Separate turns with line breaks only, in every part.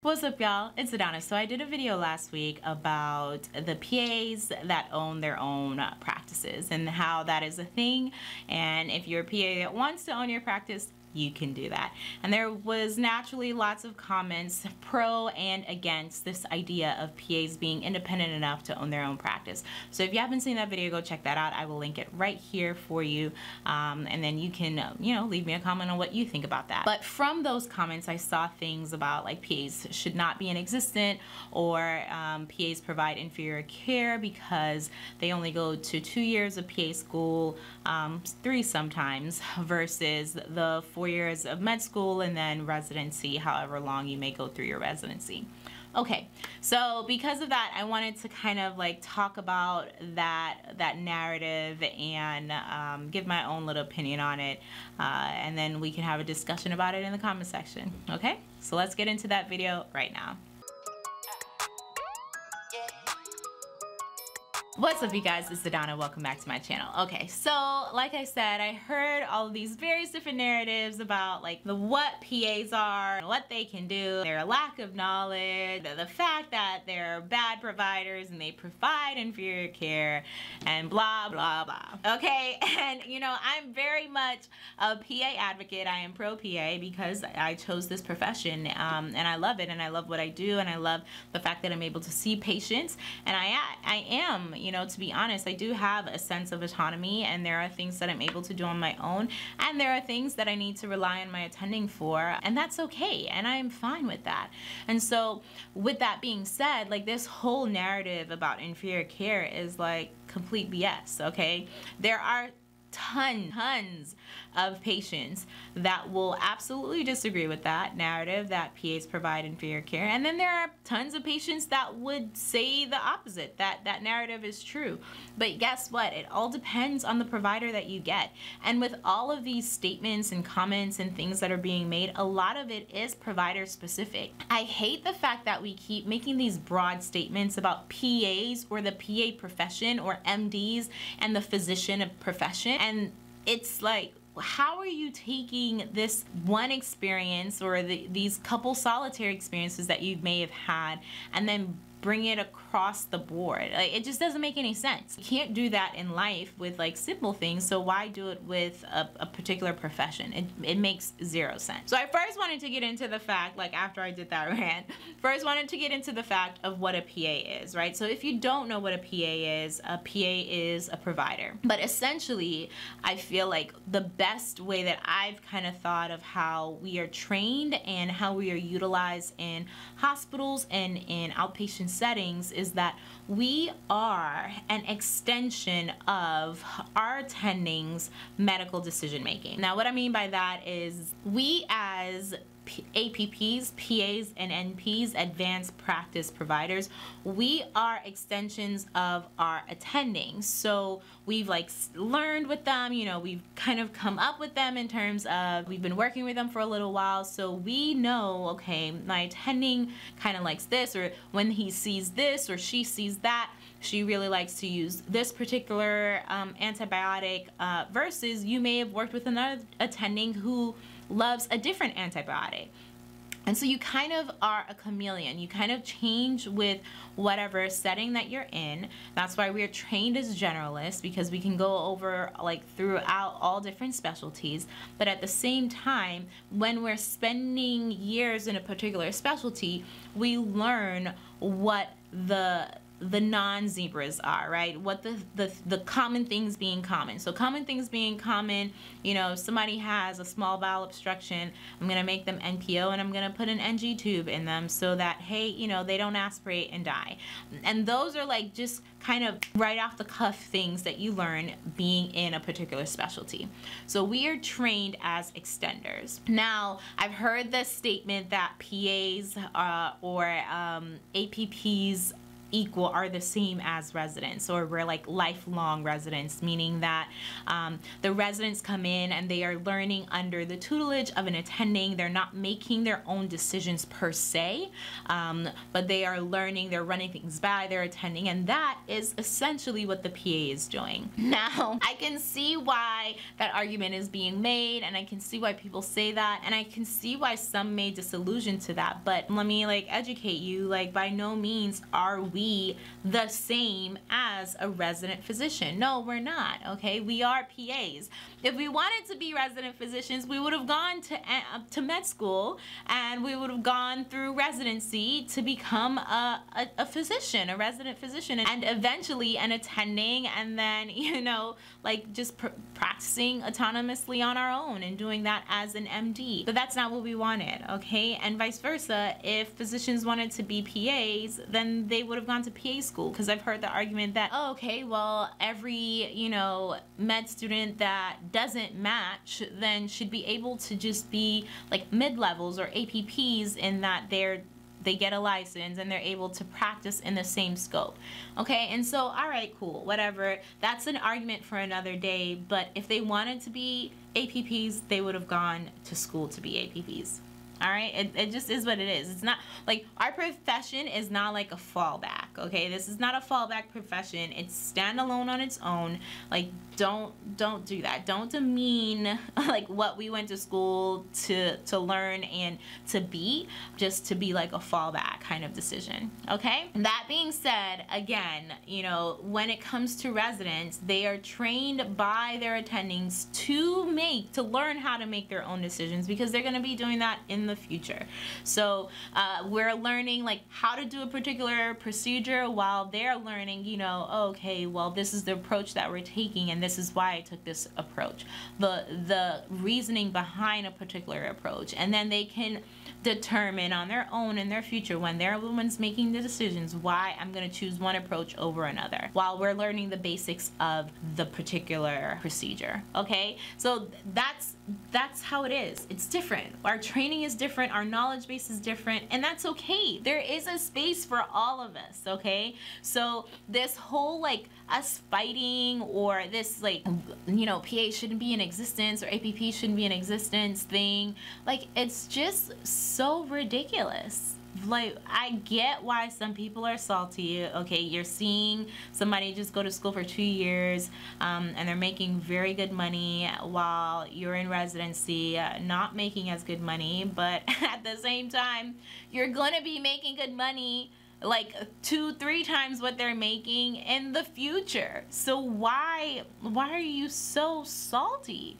What's up y'all? It's Adanna. So I did a video last week about the PAs that own their own practices and how that is a thing and if you're a PA that wants to own your practice you can do that. And there was naturally lots of comments pro and against this idea of PAs being independent enough to own their own practice. So if you haven't seen that video, go check that out. I will link it right here for you. Um, and then you can, you know, leave me a comment on what you think about that. But from those comments, I saw things about like PAs should not be in existence or um, PAs provide inferior care because they only go to two years of PA school, um, three sometimes, versus the four years of med school and then residency, however long you may go through your residency. Okay, so because of that, I wanted to kind of like talk about that that narrative and um, give my own little opinion on it, uh, and then we can have a discussion about it in the comment section. Okay, so let's get into that video right now. What's up you guys, it's Adanna, welcome back to my channel. Okay, so like I said, I heard all of these various different narratives about like the what PAs are, what they can do, their lack of knowledge, the fact that they're bad providers and they provide inferior care and blah blah blah. Okay, and you know, I'm very much a PA advocate. I am pro PA because I chose this profession um, and I love it and I love what I do and I love the fact that I'm able to see patients and I, I am, you know, to be honest, I do have a sense of autonomy and there are things that I'm able to do on my own and there are things that I need to rely on my attending for and that's okay and I'm fine with that. And so with that being said, like this whole narrative about inferior care is like complete BS, okay? There are tons, tons of patients that will absolutely disagree with that narrative that PAs provide inferior care. And then there are tons of patients that would say the opposite, that that narrative is true. But guess what? It all depends on the provider that you get. And with all of these statements and comments and things that are being made, a lot of it is provider specific. I hate the fact that we keep making these broad statements about PAs or the PA profession or MDs and the physician profession. And it's like, how are you taking this one experience or the, these couple solitary experiences that you may have had and then bring it across the board. Like, it just doesn't make any sense. You can't do that in life with like simple things, so why do it with a, a, particular profession? It, it makes zero sense. So I first wanted to get into the fact, like after I did that rant, first wanted to get into the fact of what a PA is, right? So if you don't know what a PA is, a PA is a provider. But essentially, I feel like the best way that I've kind of thought of how we are trained and how we are utilized in hospitals and in outpatient settings is that we are an extension of our attendings medical decision making. Now what I mean by that is we as APPs, PAs, and NPs, advanced practice providers, we are extensions of our attending. So we've like learned with them, you know, we've kind of come up with them in terms of we've been working with them for a little while. So we know, okay, my attending kind of likes this, or when he sees this or she sees that, she really likes to use this particular um, antibiotic uh, versus you may have worked with another attending who loves a different antibiotic. And so you kind of are a chameleon. You kind of change with whatever setting that you're in. That's why we're trained as generalists because we can go over like throughout all different specialties. But at the same time, when we're spending years in a particular specialty, we learn what the the non-zebras are, right? What the, the, the common things being common. So common things being common, you know, if somebody has a small bowel obstruction, I'm going to make them NPO and I'm going to put an NG tube in them so that, hey, you know, they don't aspirate and die. And those are like just kind of right off the cuff things that you learn being in a particular specialty. So we are trained as extenders. Now, I've heard the statement that PAs uh, or um, APPs equal are the same as residents or we're like lifelong residents meaning that um, the residents come in and they are learning under the tutelage of an attending. They're not making their own decisions per se um, but they are learning they're running things by their attending and that is essentially what the PA is doing. Now I can see why that argument is being made and I can see why people say that and I can see why some may disillusion to that but let me like educate you like by no means are we we the same as a resident physician. No, we're not, okay? We are PAs. If we wanted to be resident physicians, we would have gone to, uh, to med school and we would have gone through residency to become a, a, a physician, a resident physician, and eventually an attending and then, you know, like just pr practicing autonomously on our own and doing that as an MD. But that's not what we wanted, okay? And vice versa, if physicians wanted to be PAs, then they would have gone to PA school because I've heard the argument that, oh, okay, well, every, you know, med student that doesn't match then should be able to just be like mid-levels or APPs in that they're they get a license and they're able to practice in the same scope. Okay, and so, all right, cool, whatever. That's an argument for another day, but if they wanted to be APPs, they would have gone to school to be APPs all right? It, it just is what it is. It's not like our profession is not like a fallback okay? This is not a fallback profession. It's standalone on its own. Like don't don't do that. Don't demean like what we went to school to to learn and to be just to be like a fallback kind of decision okay? That being said again you know when it comes to residents they are trained by their attendings to make to learn how to make their own decisions because they're going to be doing that in the future. So uh, we're learning like how to do a particular procedure while they're learning, you know, okay, well, this is the approach that we're taking and this is why I took this approach. The, the reasoning behind a particular approach. And then they can determine on their own in their future when they're the ones making the decisions why I'm going to choose one approach over another while we're learning the basics of the particular procedure okay so that's that's how it is. It's different. Our training is different. Our knowledge base is different. And that's okay. There is a space for all of us okay? So this whole like us fighting or this like you know PA shouldn't be in existence or APP shouldn't be in existence thing like it's just so ridiculous like I get why some people are salty. Okay, you're seeing somebody just go to school for two years um, and they're making very good money while you're in residency, uh, not making as good money. But at the same time, you're gonna be making good money like two three times what they're making in the future so why why are you so salty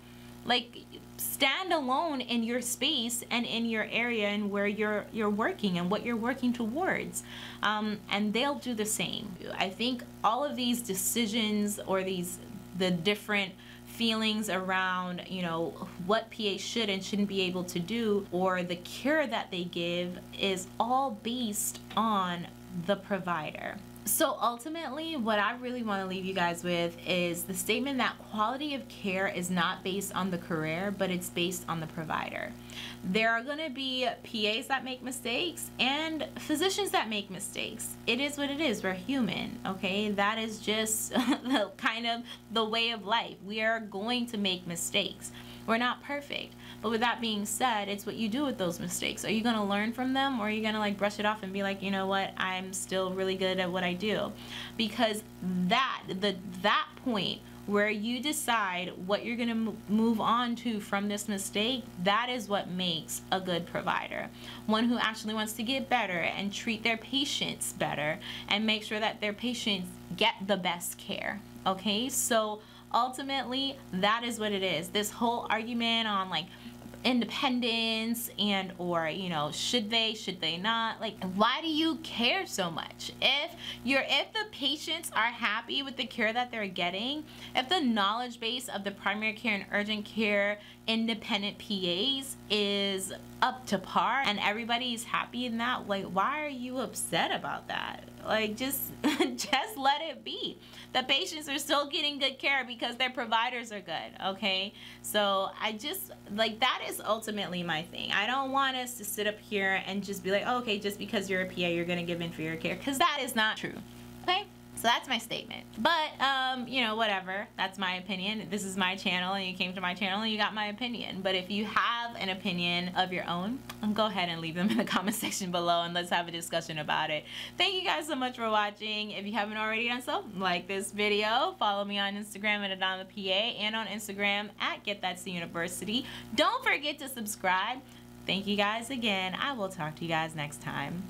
like stand alone in your space and in your area and where you're you're working and what you're working towards. Um, and they'll do the same. I think all of these decisions or these the different feelings around you know what PA should and shouldn't be able to do or the care that they give is all based on the provider so ultimately, what I really want to leave you guys with is the statement that quality of care is not based on the career, but it's based on the provider. There are going to be PAs that make mistakes and physicians that make mistakes. It is what it is. We're human, okay? That is just the kind of the way of life. We are going to make mistakes. We're not perfect. But with that being said, it's what you do with those mistakes. Are you going to learn from them or are you going to like brush it off and be like, you know what, I'm still really good at what I do? Because that, the that point where you decide what you're going to move on to from this mistake, that is what makes a good provider. One who actually wants to get better and treat their patients better and make sure that their patients get the best care. Okay, so ultimately, that is what it is. This whole argument on like independence and or you know should they should they not? Like why do you care so much? If you're if the patients are happy with the care that they're getting if the knowledge base of the primary care and urgent care independent PAs is up to par and everybody's happy in that like why are you upset about that? Like just just let it be. The patients are still getting good care because their providers are good okay? So i just like that is ultimately my thing. I don't want us to sit up here and just be like, oh, okay, just because you're a PA, you're gonna give inferior care, because that is not true. Okay? So that's my statement. But, um, you know, whatever. That's my opinion. This is my channel and you came to my channel and you got my opinion. But if you have an opinion of your own, go ahead and leave them in the comment section below and let's have a discussion about it. Thank you guys so much for watching. If you haven't already done so, like this video. Follow me on Instagram at Adanna PA and on Instagram at Get C University. Don't forget to subscribe. Thank you guys again. I will talk to you guys next time.